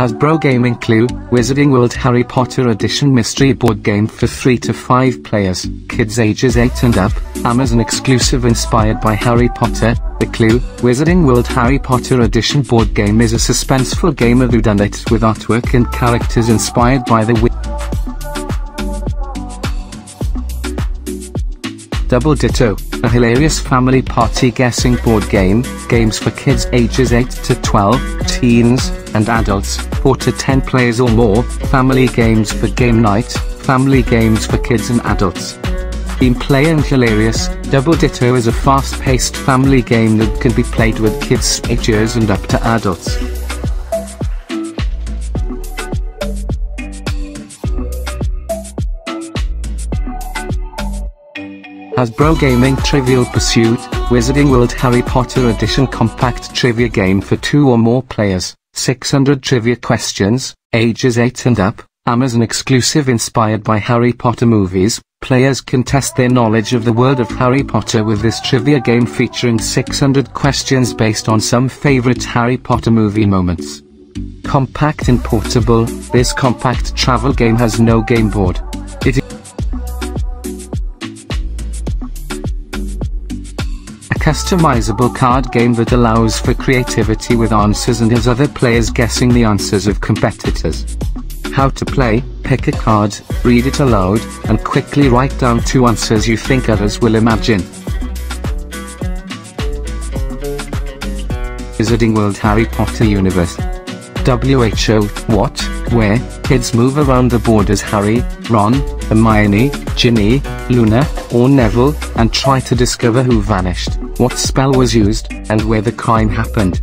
Hasbro Gaming Clue, Wizarding World Harry Potter Edition Mystery Board Game for 3 to 5 players, kids ages 8 and up, Amazon exclusive inspired by Harry Potter. The Clue, Wizarding World Harry Potter Edition board game is a suspenseful game of whodunit with artwork and characters inspired by the Double Ditto, a hilarious family party guessing board game, games for kids ages 8 to 12, teens, and adults, 4 to 10 players or more, family games for game night, family games for kids and adults. Gameplay and hilarious, Double Ditto is a fast-paced family game that can be played with kids ages and up to adults. Hasbro Gaming Trivial Pursuit, Wizarding World Harry Potter Edition Compact Trivia Game for two or more players, 600 trivia questions, ages 8 and up, Amazon exclusive inspired by Harry Potter movies, players can test their knowledge of the world of Harry Potter with this trivia game featuring 600 questions based on some favorite Harry Potter movie moments. Compact and portable, this compact travel game has no game board. It customizable card game that allows for creativity with answers and has other players guessing the answers of competitors. How to play, pick a card, read it aloud, and quickly write down two answers you think others will imagine. Wizarding World Harry Potter Universe WHO, what, where, kids move around the Borders Harry, Ron, Hermione, Ginny, Luna, or Neville, and try to discover who vanished, what spell was used, and where the crime happened.